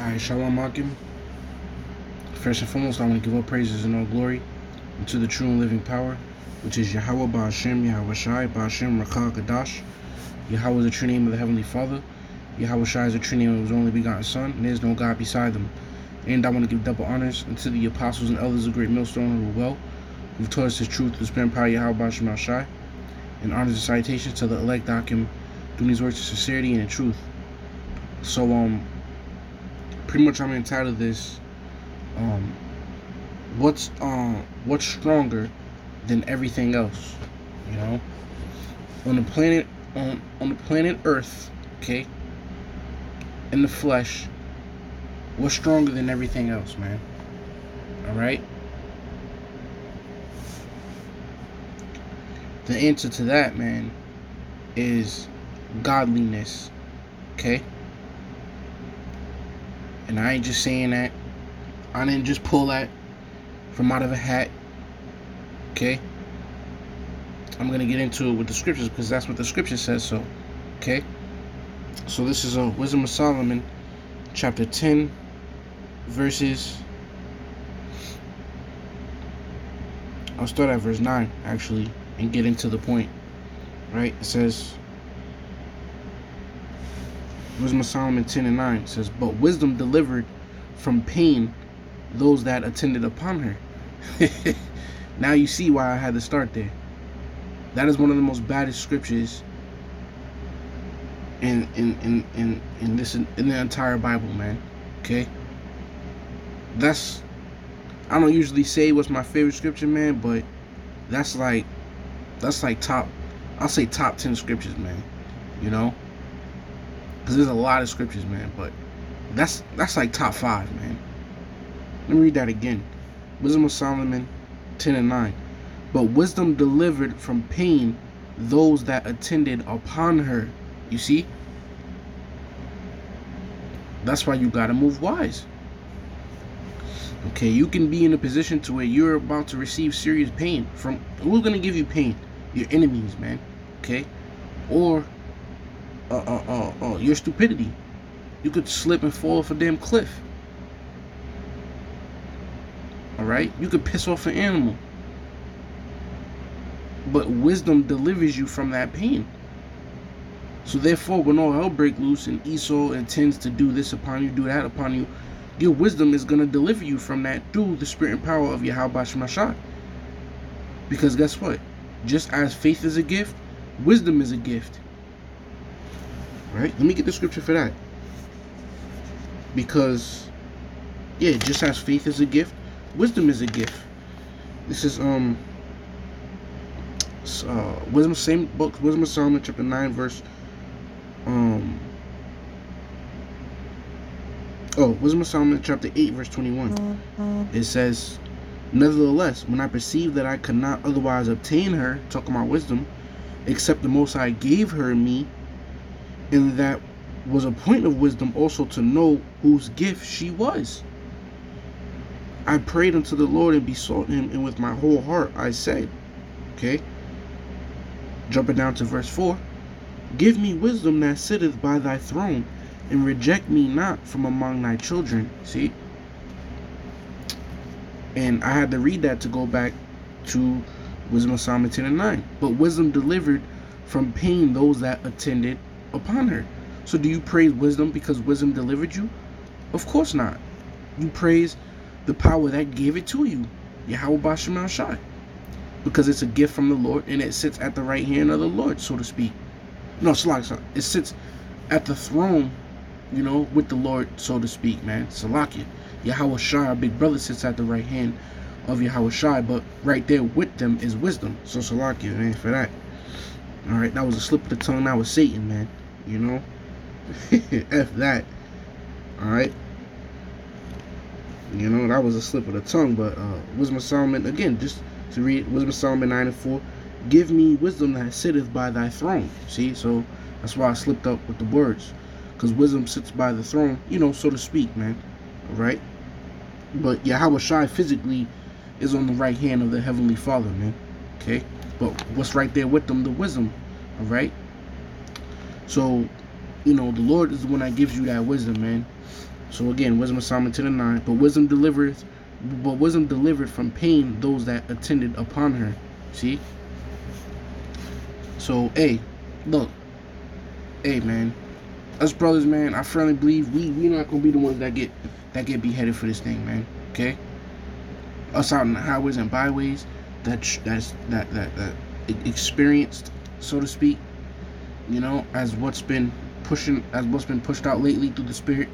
Alright, Shalom Akim. First and foremost, I want to give all praises and all glory unto the true and living power, which is Yahweh Ba'ashem, Yahweh Shai, Ba'ashem, Rakah, Kadash. Yahweh is the true name of the Heavenly Father. Yahweh Shai is the true name of his only begotten Son, and there is no God beside them. And I want to give double honors unto the apostles and elders of Great Millstone who well, who've taught us his truth, the spirit power Yahweh Ba'ashem Shai. And honors and citations to the elect Akim, doing these works of sincerity and in truth. So, um, pretty much I'm entitled this. Um what's um what's stronger than everything else you know? On the planet on on the planet earth okay? In the flesh what's stronger than everything else man? All right the answer to that man is godliness okay and I ain't just saying that. I didn't just pull that from out of a hat. Okay? I'm going to get into it with the scriptures because that's what the scripture says so. Okay? So this is a Wisdom of Solomon, chapter 10, verses. I'll start at verse 9, actually, and get into the point. Right? It says. Wisdom of Solomon 10 and 9 says, But wisdom delivered from pain those that attended upon her. now you see why I had to start there. That is one of the most baddest scriptures in in in in, in this in the entire Bible, man. Okay? That's I don't usually say what's my favorite scripture, man, but that's like that's like top I'll say top 10 scriptures, man. You know? Because there's a lot of scriptures, man. But that's that's like top five, man. Let me read that again. Wisdom of Solomon, ten and nine. But wisdom delivered from pain those that attended upon her. You see? That's why you gotta move wise. Okay, you can be in a position to where you're about to receive serious pain from who's gonna give you pain? Your enemies, man. Okay? Or uh, uh, uh, uh, your stupidity. You could slip and fall off a damn cliff. Alright? You could piss off an animal. But wisdom delivers you from that pain. So therefore, when all hell breaks loose and Esau intends to do this upon you, do that upon you, your wisdom is going to deliver you from that through the spirit and power of Yahweh Shemashah. Because guess what? Just as faith is a gift, wisdom is a gift. Right? Let me get the scripture for that. Because, yeah, just as faith is a gift, wisdom is a gift. This is, um, uh, Wisdom, same book, Wisdom of Solomon, chapter 9, verse, um, oh, Wisdom of Solomon, chapter 8, verse 21. It says, Nevertheless, when I perceived that I could not otherwise obtain her, talking about wisdom, except the Most I gave her me and that was a point of wisdom also to know whose gift she was. I prayed unto the Lord and besought him, and with my whole heart I said, okay, jumping down to verse 4 Give me wisdom that sitteth by thy throne, and reject me not from among thy children. See? And I had to read that to go back to Wisdom of Psalm 10 and 9. But wisdom delivered from pain those that attended upon her. So do you praise wisdom because wisdom delivered you? Of course not. You praise the power that gave it to you. Yahweh Shai. Because it's a gift from the Lord and it sits at the right hand of the Lord, so to speak. No, Salakia. It sits at the throne, you know, with the Lord, so to speak, man. Salakia. Yahweh Shai, big brother, sits at the right hand of Yahweh Shai, but right there with them is wisdom. So Salakia, man, for that. Alright, that was a slip of the tongue. That was Satan, man. You know? F that. Alright? You know, that was a slip of the tongue, but uh, Wisdom Solomon, again, just to read Wisdom Solomon 9 and 4, give me wisdom that sitteth by thy throne. See, so that's why I slipped up with the words. Because wisdom sits by the throne, you know, so to speak, man. Alright? But Yahweh Shai physically is on the right hand of the Heavenly Father, man. Okay? But what's right there with them? The wisdom. Alright? So, you know, the Lord is the one that gives you that wisdom, man. So again, wisdom Solomon 10 and 9. But wisdom delivered but wisdom delivered from pain those that attended upon her. See? So hey, look. Hey man. Us brothers, man, I firmly believe we we not gonna be the ones that get that get beheaded for this thing, man. Okay? Us out in the highways and byways that that's that that that experienced, so to speak, you know, as what's been pushing as what's been pushed out lately through the spirit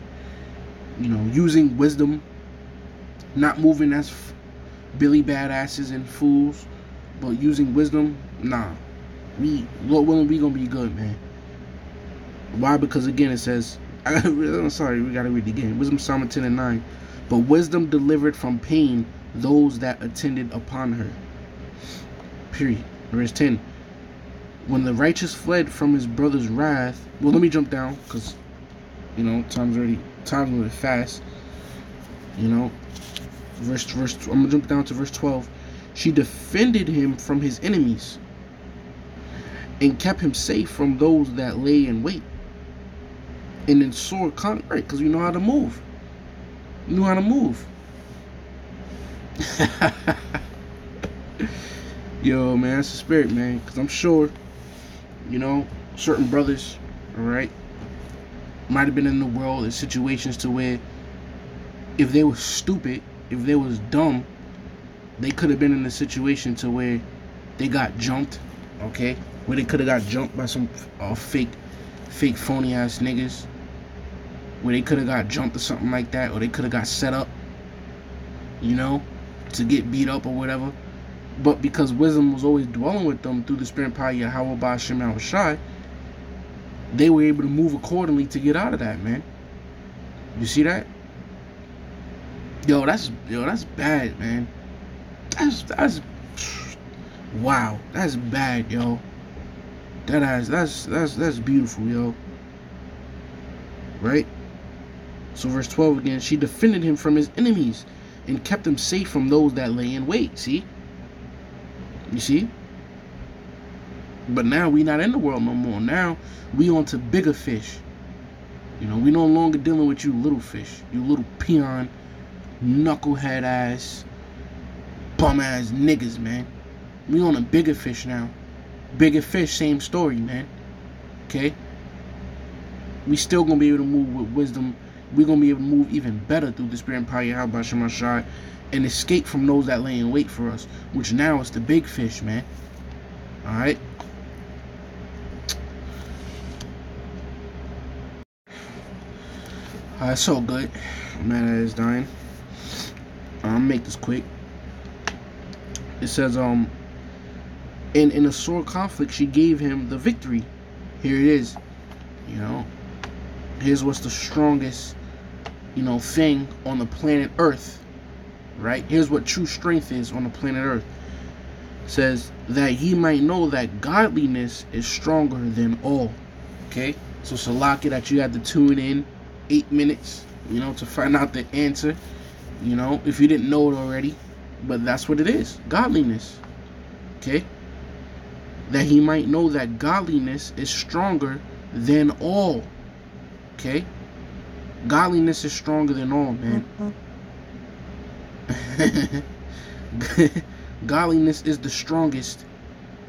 you know, using wisdom, not moving as Billy badasses and fools, but using wisdom. Nah, we Lord willing, we gonna be good, man. Why? Because again, it says, I'm sorry, we gotta read it again. Wisdom, Psalm 10 and 9. But wisdom delivered from pain those that attended upon her. Period. Verse 10. When the righteous fled from his brother's wrath. Well, let me jump down because, you know, time's already time's moving fast. You know, verse verse. I'm gonna jump down to verse 12. She defended him from his enemies and kept him safe from those that lay in wait. And then sore con right because you know how to move. You know how to move. Yo, man, it's a spirit, man. Because I'm sure, you know, certain brothers, all right, might have been in the world in situations to where if they were stupid, if they was dumb, they could have been in a situation to where they got jumped, okay? Where they could have got jumped by some uh, fake, fake phony ass niggas. Where they could have got jumped or something like that, or they could have got set up, you know, to get beat up or whatever. But because wisdom was always dwelling with them through the spirit power Yahweh Ba'ashem Shai, they were able to move accordingly to get out of that, man. You see that? Yo, that's yo, that's bad, man. That's that's wow, that's bad, yo. That has that's that's that's beautiful, yo. Right? So verse 12 again, she defended him from his enemies and kept him safe from those that lay in wait. See? You see? But now we not in the world no more. Now we on to bigger fish. You know, we no longer dealing with you little fish. You little peon, knucklehead ass, bum ass niggas, man. We on a bigger fish now. Bigger fish, same story, man. Okay? We still gonna be able to move with wisdom. we gonna be able to move even better through the spirit and power how about Shemashai and escape from those that lay in wait for us. Which now is the big fish, man. Alright? Uh, so good. Man is dying. I'll make this quick. It says, um, in, in a sore conflict, she gave him the victory. Here it is. You know, here's what's the strongest, you know, thing on the planet Earth. Right? Here's what true strength is on the planet Earth. It says that he might know that godliness is stronger than all. Okay? So Salaki that you had to tune in eight minutes, you know, to find out the answer, you know, if you didn't know it already. But that's what it is godliness. Okay? That he might know that godliness is stronger than all. Okay? Godliness is stronger than all, man. Mm-hmm. godliness is the strongest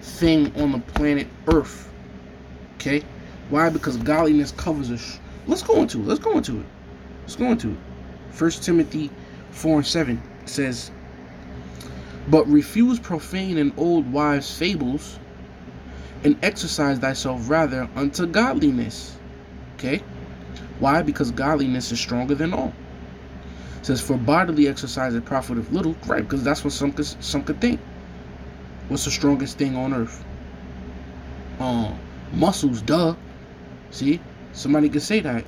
thing on the planet Earth. Okay? Why? Because godliness covers us Let's go into it. Let's go into it. Let's go into it. First Timothy 4 and 7 says, But refuse profane and old wives' fables, and exercise thyself rather unto godliness. Okay? Why? Because godliness is stronger than all. Says, For bodily exercise it profiteth little. Right, because that's what some could, some could think. What's the strongest thing on earth? Um, muscles, duh. See? Somebody could say that.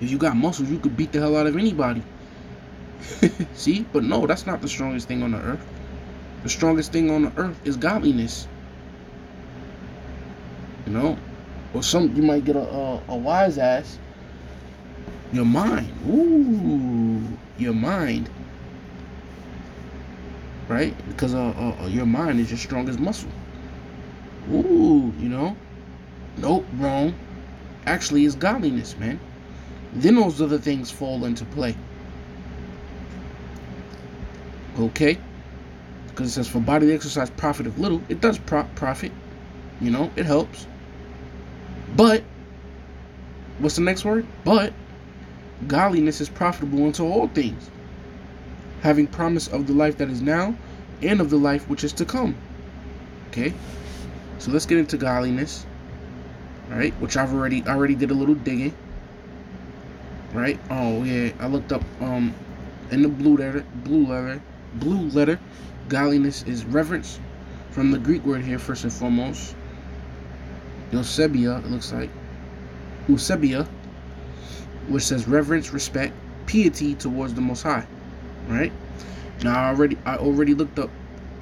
If you got muscles, you could beat the hell out of anybody. See? But no, that's not the strongest thing on the earth. The strongest thing on the earth is godliness. You know? Or some you might get a, a, a wise ass. Your mind. Ooh. Your mind. Right? Because uh, uh, uh, your mind is your strongest muscle. Ooh, you know? Nope, wrong actually it's godliness, man. then those other things fall into play. Okay? Because it says, for bodily exercise profit of little, it does pro- profit. You know, it helps. But, what's the next word? But, godliness is profitable unto all things, having promise of the life that is now and of the life which is to come. Okay? So let's get into godliness. Right? Which I've already already did a little digging. Right? Oh yeah, I looked up um in the blue letter blue letter blue letter godliness is reverence from the Greek word here first and foremost. eusebeia, it looks like. eusebeia, which says reverence, respect, piety towards the most high. Right? Now I already I already looked up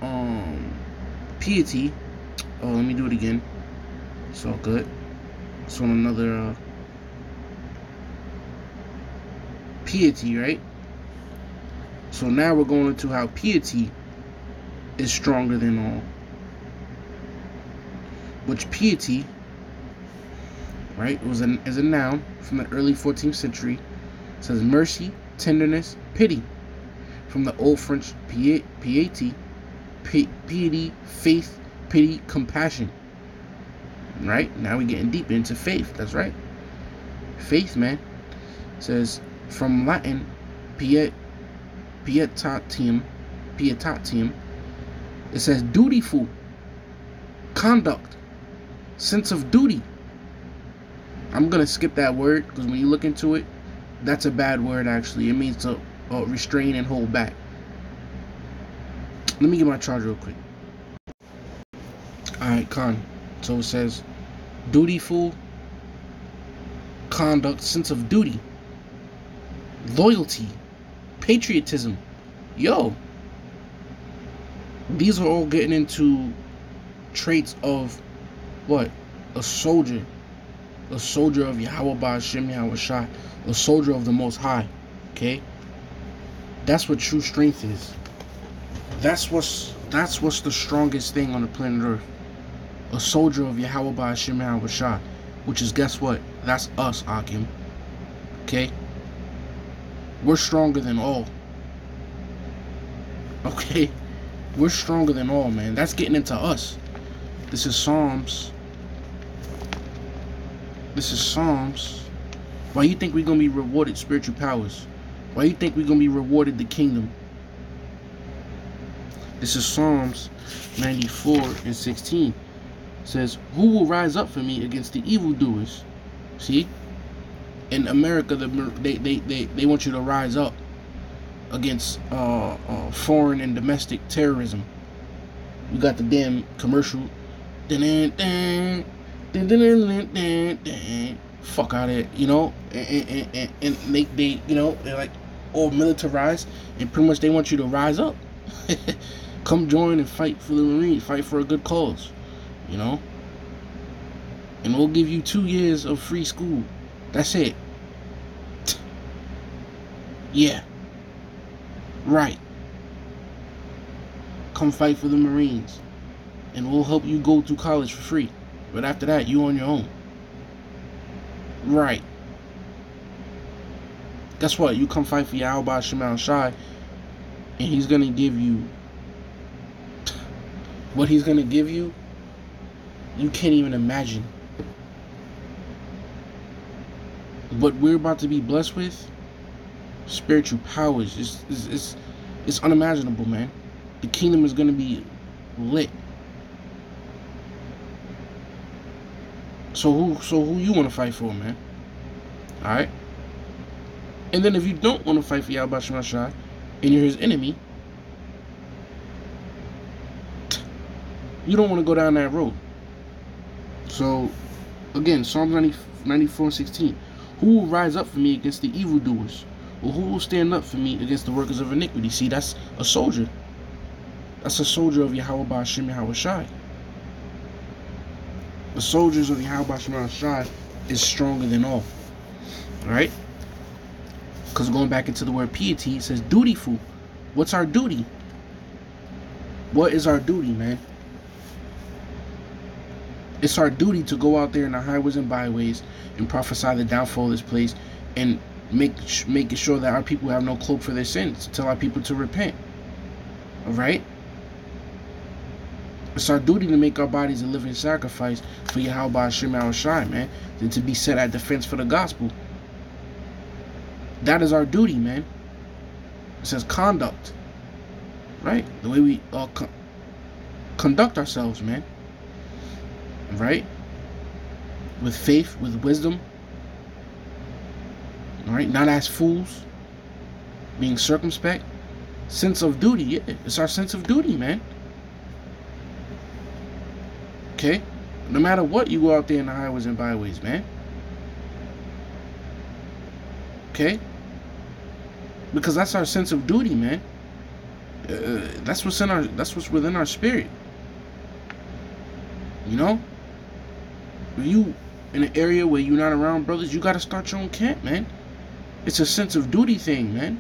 um piety. Oh, let me do it again. It's all good. It's on another uh, piety, right? So now we're going into how piety is stronger than all. Which piety, right, It was an as a noun from the early 14th century. It says mercy, tenderness, pity. From the old French piety, piety, faith, pity, compassion. Right? Now we're getting deep into faith. That's right. Faith, man. It says from Latin piet pietatem pietatem. It says dutiful conduct, sense of duty. I'm gonna skip that word because when you look into it, that's a bad word actually. It means to uh, restrain and hold back. Let me get my charge real quick. Alright, con. So it says dutiful conduct, sense of duty, loyalty, patriotism. Yo, these are all getting into traits of what? A soldier. A soldier of Yahweh Ba'ashem Yahweh Shai. A soldier of the Most High. Okay? That's what true strength is. That's what's that's what's the strongest thing on the planet Earth. A soldier of Yahweh Ba'ashem Yahweh Shai. Which is guess what? That's us, Akim. Okay? We're stronger than all. Okay? We're stronger than all, man. That's getting into us. This is Psalms. This is Psalms. Why you think we're gonna be rewarded spiritual powers? Why you think we're gonna be rewarded the kingdom? This is Psalms 94 and 16. It says, Who will rise up for me against the evildoers? See? In America, the, they, they, they, they want you to rise up against uh, uh, foreign and domestic terrorism. You got the damn commercial. Fuck out of it, you know, and, and, and, and they, they, you know, they're like all militarized, and pretty much they want you to rise up, come join and fight for the Marines, fight for a good cause, you know, and we'll give you two years of free school. That's it. Yeah. Right. Come fight for the Marines. And we'll help you go to college for free. But after that, you on your own. Right. Guess what? You come fight for Yahweh Shemal Shai, and he's gonna give you what he's gonna give you, you can't even imagine. What we're about to be blessed with, spiritual powers. It's, it's, it's, it's unimaginable, man. The kingdom is to be lit. So who so who you want to fight for, man? All right. And then if you don't want to fight for Yahweh Shemashai and you're his enemy, you don't want to go down that road. So, again, Psalm 90, 94 16. Who will rise up for me against the evildoers? Well, who will stand up for me against the workers of iniquity? See, that's a soldier. That's a soldier of Yahweh Ba'ashem Yahweh Shai. The soldiers of Yahweh Yahweh Shai is stronger than all. Alright? Because going back into the word piety, it says dutiful. What's our duty? What is our duty, man? It's our duty to go out there in the highways and byways and prophesy the downfall of this place and make making sure that our people have no cloak for their sins. Tell our people to repent. All right. It's our duty to make our bodies a living sacrifice for Yahweh Hashem Shai, man, and to be set at defense for the gospel. That is our duty, man. It says conduct, right? The way we uh, co conduct ourselves, man. Right? With faith, with wisdom. Right, not as fools. Being circumspect. Sense of duty, yeah, it's our sense of duty, man. Okay? No matter what, you go out there in the highways and byways, man. Okay? Because that's our sense of duty, man. Uh, that's what's in our that's what's within our spirit. You know? If you in an area where you're not around brothers, you gotta start your own camp, man. It's a sense of duty thing, man.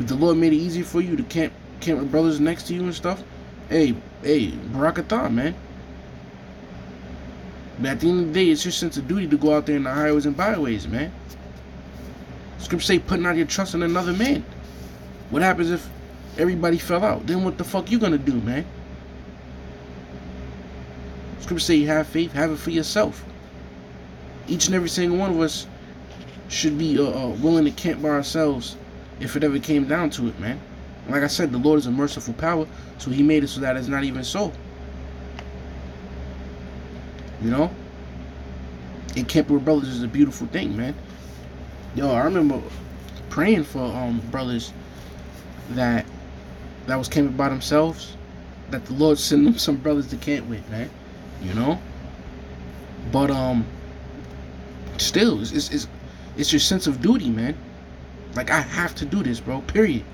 If the Lord made it easy for you to camp camp with brothers next to you and stuff, hey, hey, Barakatah, man. But at the end of the day, it's your sense of duty to go out there in the highways and byways, man. Scripture say putting out your trust in another man. What happens if everybody fell out? Then what the fuck you gonna do, man? Scripture say you have faith, have it for yourself. Each and every single one of us should be uh, uh, willing to camp by ourselves if it ever came down to it, man. Like I said, the Lord is a merciful power, so He made it so that it's not even so. You know? And with brothers is a beautiful thing, man. Yo, I remember praying for um brothers that that was camping by themselves, that the Lord send them some brothers to camp with, man. You know? But um still it's it's it's your sense of duty, man. Like I have to do this, bro. Period.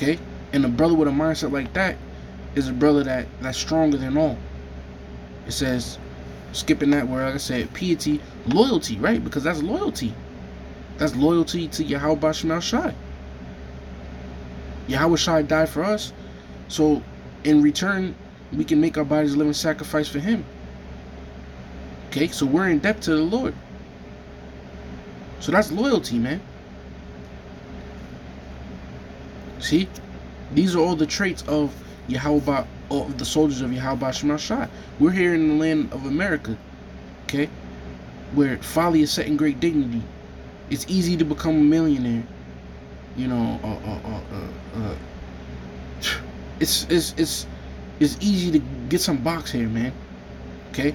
Okay? And a brother with a mindset like that is a brother that that's stronger than all. It says, skipping that word, like I said, piety, loyalty, right? Because that's loyalty. That's loyalty to Yahweh Shemal Shai. Yahweh Shai died for us. So in return, we can make our bodies a living sacrifice for him. Okay, so we're in debt to the Lord. So that's loyalty, man. See? These are all the traits of Yahweh, of the soldiers of Yahweh Shemashah. We're here in the land of America, okay? Where folly is set in great dignity. It's easy to become a millionaire. You know, uh, uh, uh, uh, uh it's, it's, it's, it's easy to get some box here, man. Okay?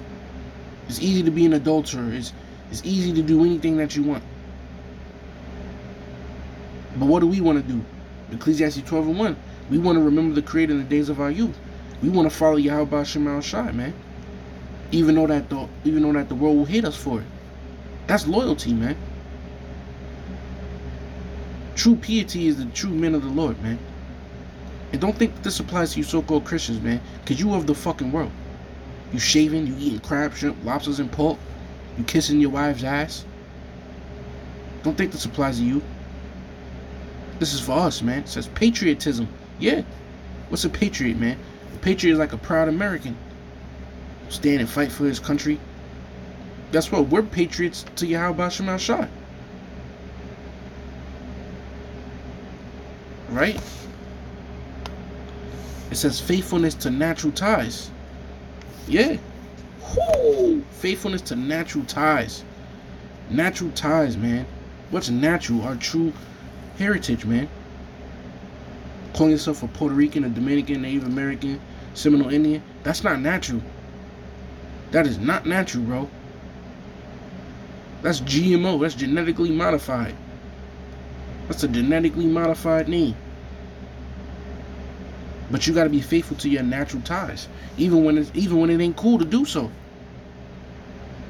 It's easy to be an adulterer. It's, it's easy to do anything that you want. But what do we want to do? Ecclesiastes 12 and 1. We want to remember the Creator in the days of our youth. We want to follow Yahweh Shemal Shai, man. Even though that the even though that the world will hate us for it. That's loyalty, man. True piety is the true men of the Lord, man. And don't think this applies to you so-called Christians, man. Because you of the fucking world. You shaving, you eating crab, shrimp, lobsters, and pork. You kissing your wife's ass. Don't think this applies to you. This is for us, man. It says patriotism. Yeah. What's a patriot, man? A patriot is like a proud American. Stand and fight for his country. That's what we're patriots to Yahweh Shemal Shah. Right? It says faithfulness to natural ties. Yeah. Whoo! Faithfulness to natural ties. Natural ties, man. What's natural? Our true heritage, man. Calling yourself a Puerto Rican, a Dominican, Native American, Seminole Indian, that's not natural. That is not natural, bro. That's GMO. That's genetically modified. That's a genetically modified name. But you got to be faithful to your natural ties, even when it's even when it ain't cool to do so.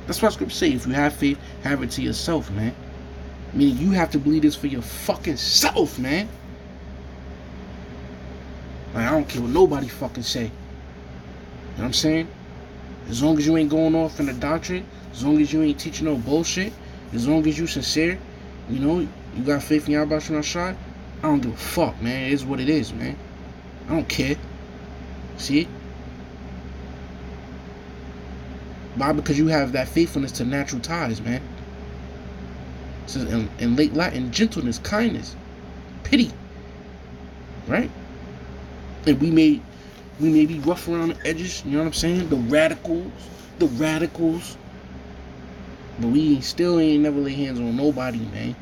That's what scripture say. If you have faith, have it to yourself, man. Meaning you have to believe this for your fucking self, man. Like, I don't care what nobody fucking say. You know what I'm saying? As long as you ain't going off in the doctrine, as long as you ain't teaching no bullshit, as long as you sincere, you know, you got faith in Yahweh Shai, I don't give a fuck, man. It is what it is, man. I don't care. See? Why? Because you have that faithfulness to natural ties, man. Says in, in late Latin, gentleness, kindness, pity. Right? And we may we may be rough around the edges, you know what I'm saying? The radicals, the radicals. But we still ain't never lay hands on nobody, man.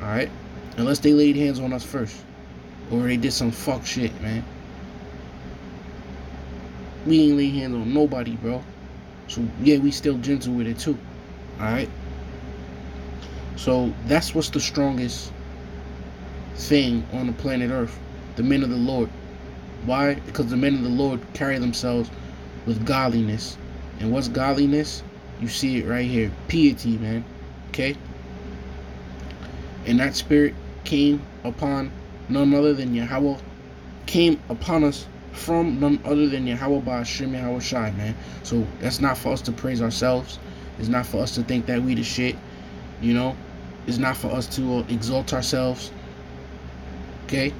Alright? Unless they laid hands on us first. Or they did some fuck shit, man. We ain't lay hands on nobody, bro. So yeah, we still gentle with it too. Alright? So that's what's the strongest thing on the planet Earth. The men of the Lord. Why? Because the men of the Lord carry themselves with godliness. And what's godliness? You see it right here. Piety, man. Okay? And that spirit came upon none other than Yahweh, came upon us from none other than Yahweh by Hashem Yahweh Shai, man. So that's not for us to praise ourselves. It's not for us to think that we the shit. You know? It's not for us to uh, exalt ourselves. Okay?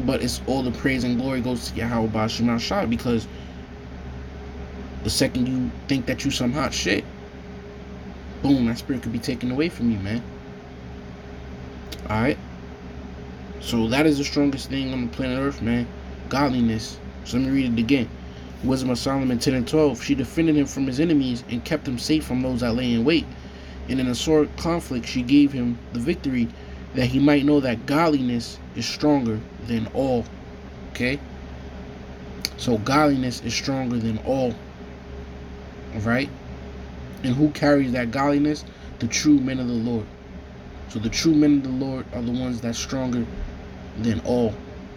But it's all the praise and glory goes to Yahweh by Hashem Shai because the second you think that you some hot shit, boom, that spirit could be taken away from you, man. Alright? So that is the strongest thing on the planet Earth, man. Godliness. So let me read it again. Wisdom of Solomon 10 and 12. She defended him from his enemies and kept him safe from those that lay in wait. And in a sore conflict, she gave him the victory that he might know that godliness is stronger than all. Okay? So godliness is stronger than all. Right? And who carries that godliness? The true men of the Lord. So the true men of the Lord are the ones that's stronger than all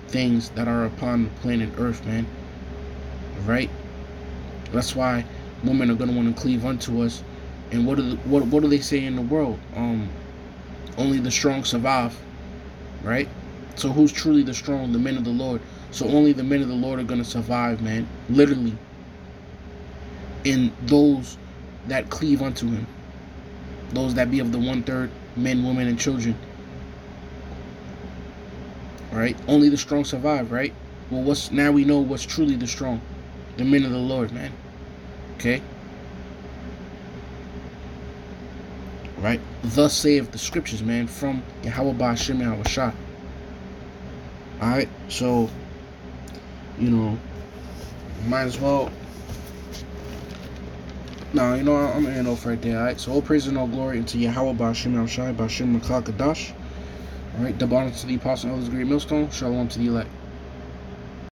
things that are upon the planet Earth, man. Right? That's why women are gonna want to cleave unto us. And what do the, what what do they say in the world? Um, only the strong survive. Right? So who's truly the strong? The men of the Lord. So only the men of the Lord are gonna survive, man. Literally. In those that cleave unto him. Those that be of the one third men, women, and children. Right? Only the strong survive, right? Well, what's now we know what's truly the strong, the men of the Lord, man. Okay. Right? Thus saith the scriptures, man, from Yahweh Ba'ashem Yahweh. Alright, so, you know, might as well. Now, you know, I'm gonna end off right there, alright? So, all praise and all glory into Yahweh Ba'ashem Yahweh Shah, Ba'ashem Makal Kadash. Alright, double honor to the apostle of this great millstone. Shalom to the elect.